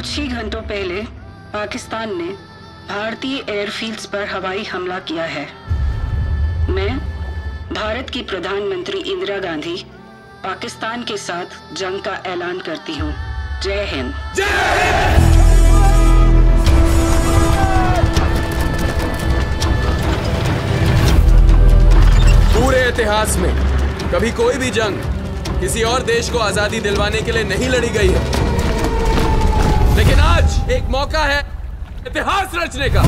कुछ ही घंटों पहले पाकिस्तान ने भारतीय एयरफील्ड्स पर हवाई हमला किया है। मैं, भारत की प्रधानमंत्री इंदिरा गांधी, पाकिस्तान के साथ जंग का ऐलान करती हूँ। जय हिंद। पूरे इतिहास में कभी कोई भी जंग किसी और देश को आज़ादी दिलवाने के लिए नहीं लड़ी गई है। मौका है इतिहास रचने का।